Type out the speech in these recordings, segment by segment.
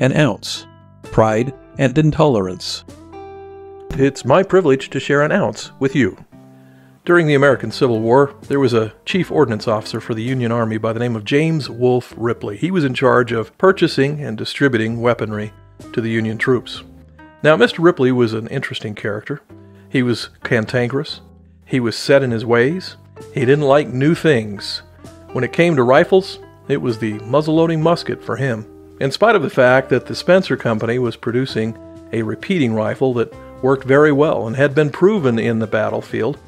An ounce. Pride and intolerance. It's my privilege to share an ounce with you. During the American Civil War, there was a chief ordnance officer for the Union Army by the name of James Wolfe Ripley. He was in charge of purchasing and distributing weaponry to the Union troops. Now, Mr. Ripley was an interesting character. He was cantankerous, he was set in his ways, he didn't like new things. When it came to rifles, it was the muzzle-loading musket for him. In spite of the fact that the Spencer Company was producing a repeating rifle that worked very well and had been proven in the battlefield,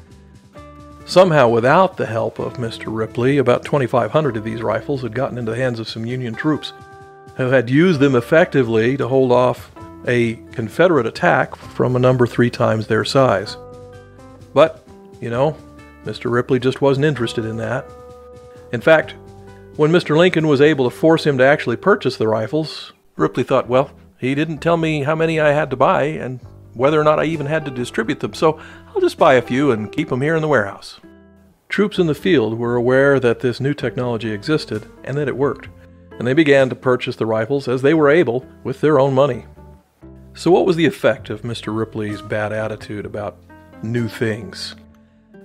somehow without the help of Mr. Ripley, about 2,500 of these rifles had gotten into the hands of some Union troops who had used them effectively to hold off a Confederate attack from a number three times their size. But, you know, Mr. Ripley just wasn't interested in that. In fact, when Mr. Lincoln was able to force him to actually purchase the rifles, Ripley thought, well, he didn't tell me how many I had to buy and whether or not I even had to distribute them, so I'll just buy a few and keep them here in the warehouse. Troops in the field were aware that this new technology existed and that it worked, and they began to purchase the rifles as they were able with their own money. So, what was the effect of Mr. Ripley's bad attitude about new things?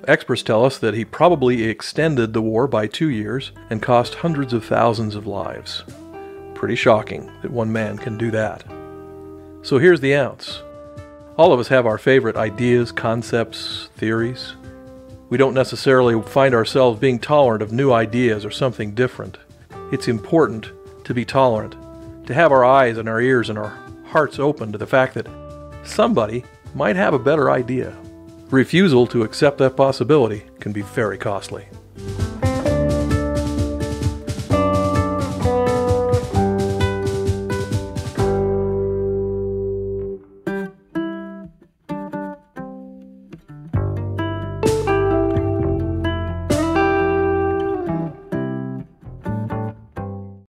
Experts tell us that he probably extended the war by two years and cost hundreds of thousands of lives. Pretty shocking that one man can do that. So here's the ounce. All of us have our favorite ideas, concepts, theories. We don't necessarily find ourselves being tolerant of new ideas or something different. It's important to be tolerant, to have our eyes and our ears and our hearts open to the fact that somebody might have a better idea. Refusal to accept that possibility can be very costly.